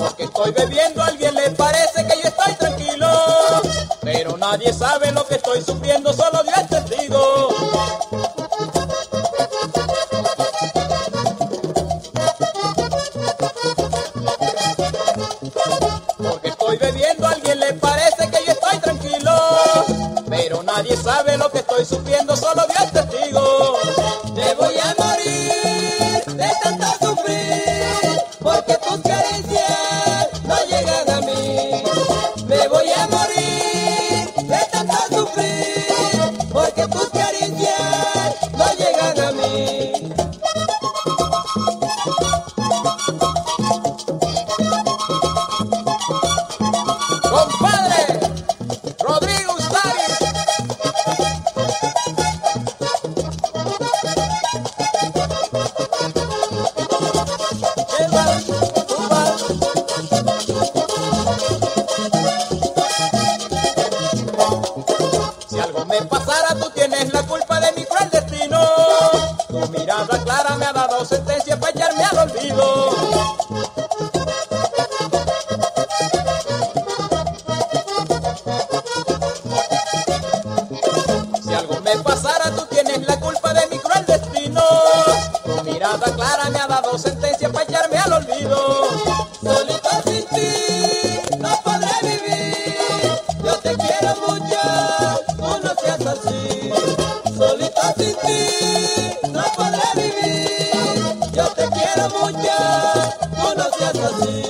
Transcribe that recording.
Porque estoy bebiendo, a alguien le parece que yo estoy tranquilo. Pero nadie sabe lo que estoy sufriendo, solo Dios testigo. Porque estoy bebiendo, a alguien le parece que yo estoy tranquilo. Pero nadie sabe lo que estoy sufriendo. Sara me ha dado sentencia para echarme al olvido. Solito sin ti no podré vivir. Yo te quiero mucho, tú no seas así. Solito sin ti no podré vivir. Yo te quiero mucho, tú no seas así.